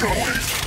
going.